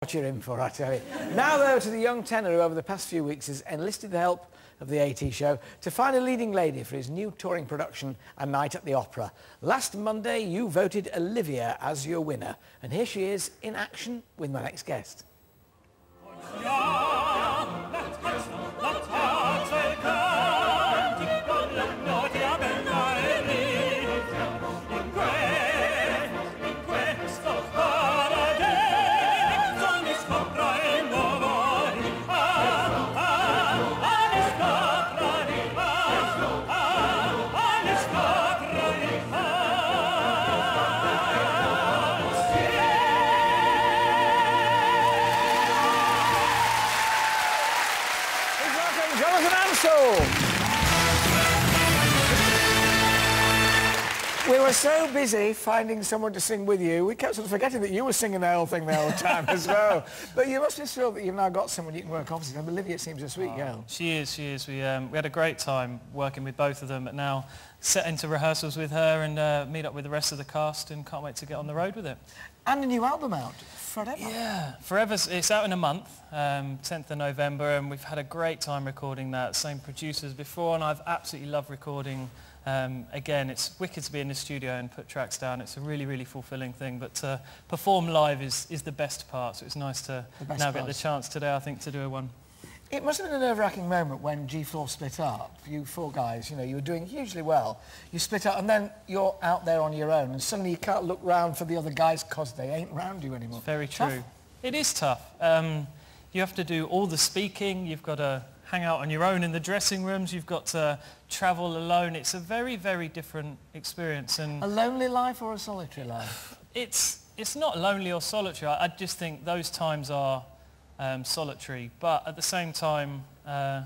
what you're in for, I tell you. now, though, to the young tenor who over the past few weeks has enlisted the help of the AT show to find a leading lady for his new touring production, A Night at the Opera. Last Monday, you voted Olivia as your winner. And here she is in action with my next guest. Please welcome Jonathan Ansell. We were so busy finding someone to sing with you, we kept sort of forgetting that you were singing the whole thing the whole time as well. But you must be thrilled that you've now got someone you can work opposite. And Olivia seems a sweet girl. She is, she is. We, um, we had a great time working with both of them, but now set into rehearsals with her and uh, meet up with the rest of the cast and can't wait to get on the road with it. And a new album out, Forever. Yeah, Forever's, it's out in a month, um, 10th of November, and we've had a great time recording that. Same producers before, and I've absolutely loved recording. Um, again, it's wicked to be in the studio and put tracks down. It's a really, really fulfilling thing, but to perform live is, is the best part, so it's nice to now get the chance today, I think, to do a one. It must have been a nerve-wracking moment when G4 split up. You four guys, you know, you were doing hugely well. You split up and then you're out there on your own and suddenly you can't look round for the other guys because they ain't round you anymore. Very Tough. true. It is tough. Um, you have to do all the speaking. You've got to hang out on your own in the dressing rooms. You've got to travel alone. It's a very, very different experience. And A lonely life or a solitary life? it's, it's not lonely or solitary. I, I just think those times are um, solitary. But at the same time, uh,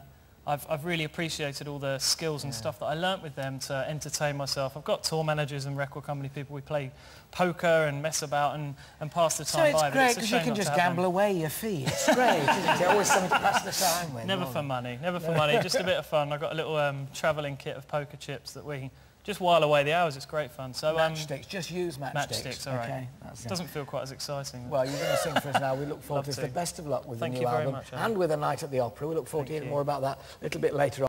I've, I've really appreciated all the skills and stuff that I learnt with them to entertain myself. I've got tour managers and record company people. We play poker and mess about and, and pass the So time it's by. but great because you can just have them. gamble away your fee. It's great, isn't it? Always something to pass the time with. Never for money, never for money, just a bit of fun. I've got a little um, travelling kit of poker chips that we just while away the hours. It's great fun. So um, Matchsticks, just use matchsticks. matchsticks, all right. Okay, that's it. Doesn't feel quite as exciting. Well, you're going to sing for us now. We look forward to it. The best of luck with Thank the you new album much, and with A Night at the Opera. We look forward Thank to hearing you. more about that a little bit later on.